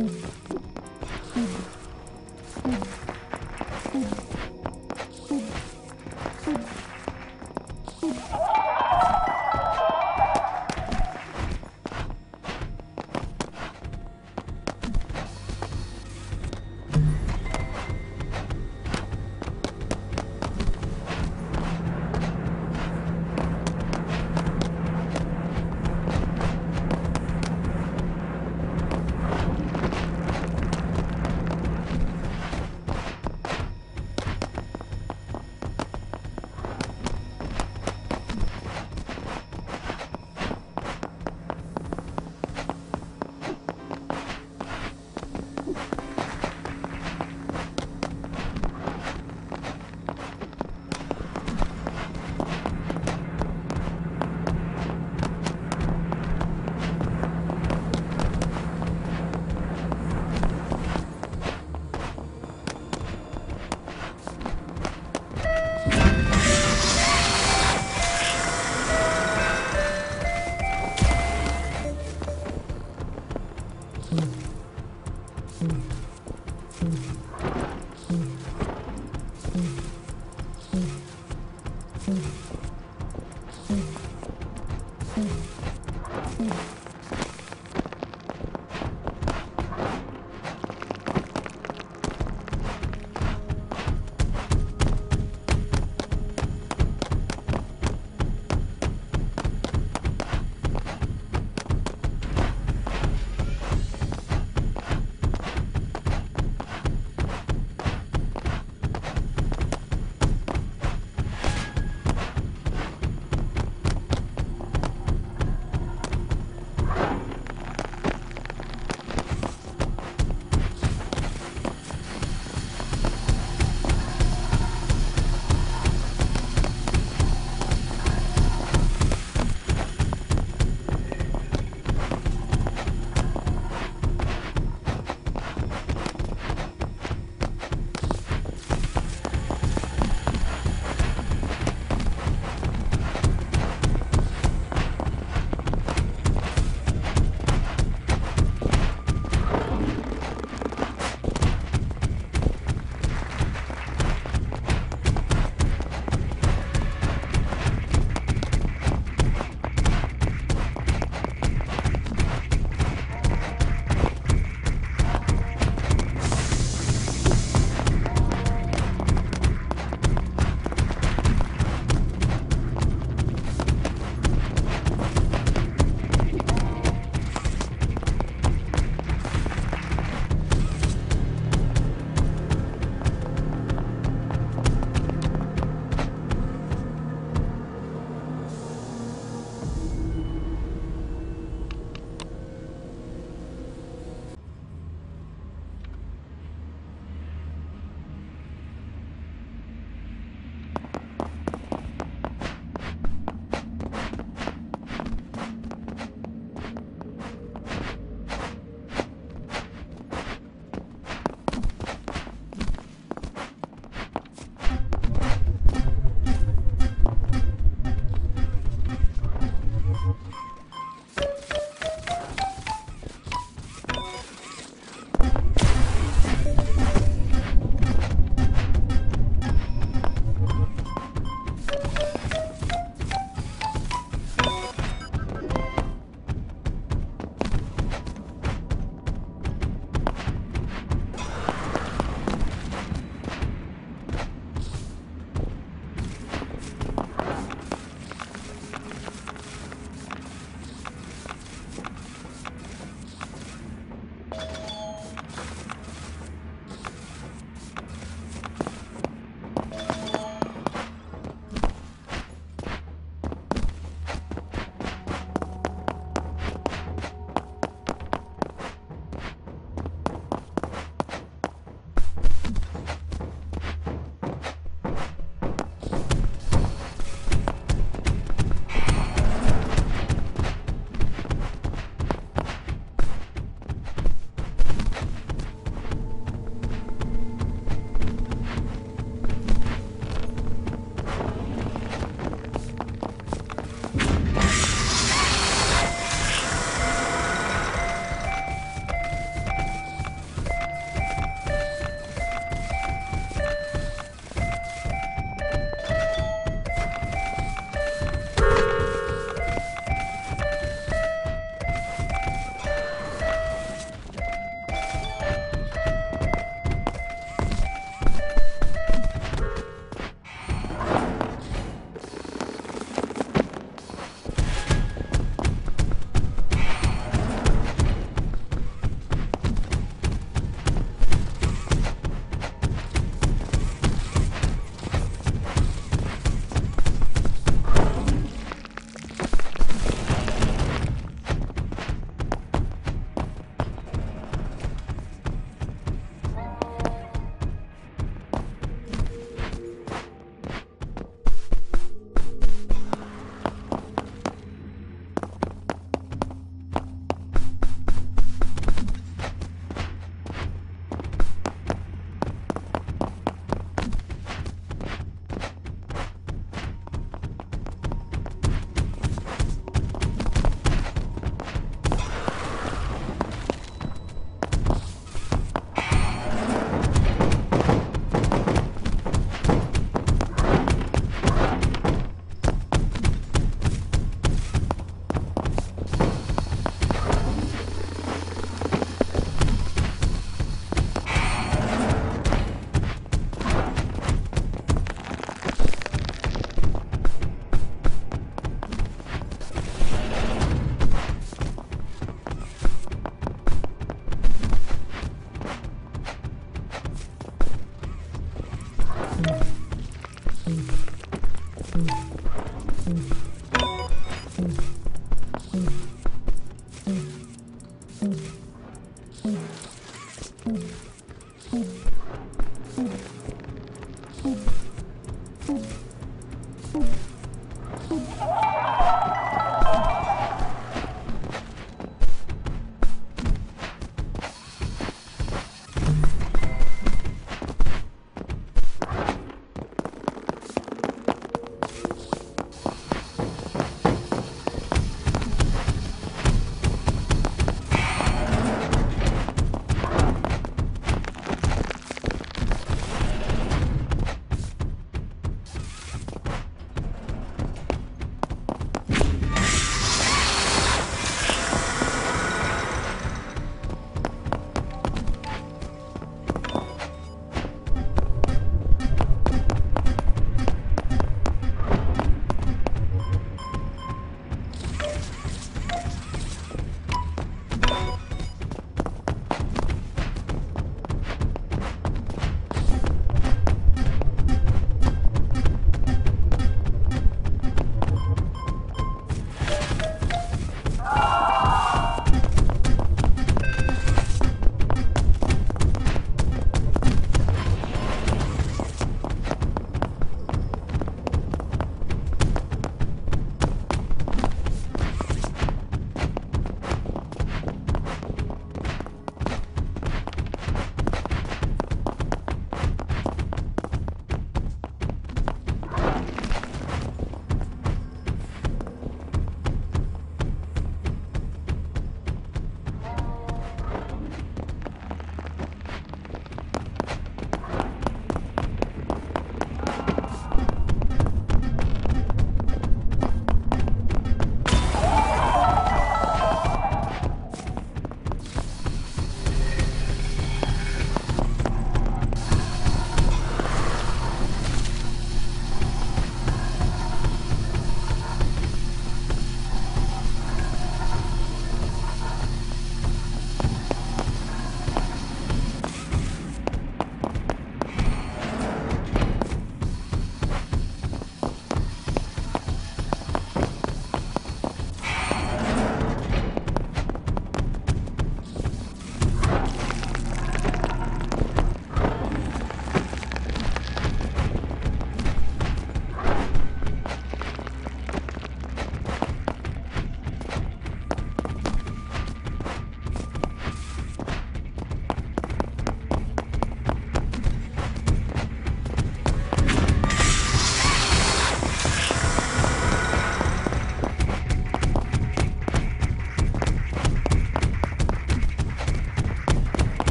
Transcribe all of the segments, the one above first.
음. 응.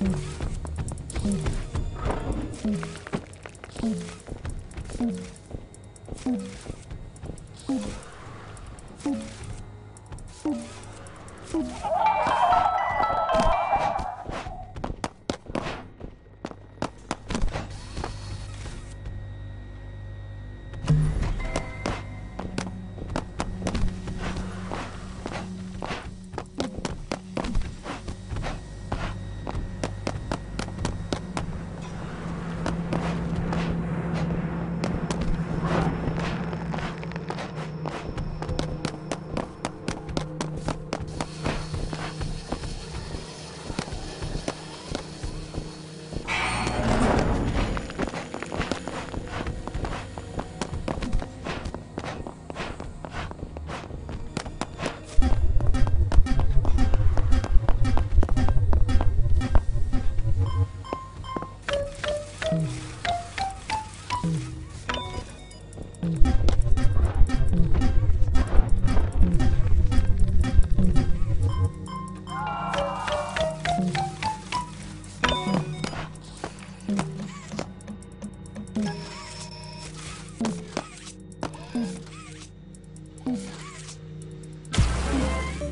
Thank you.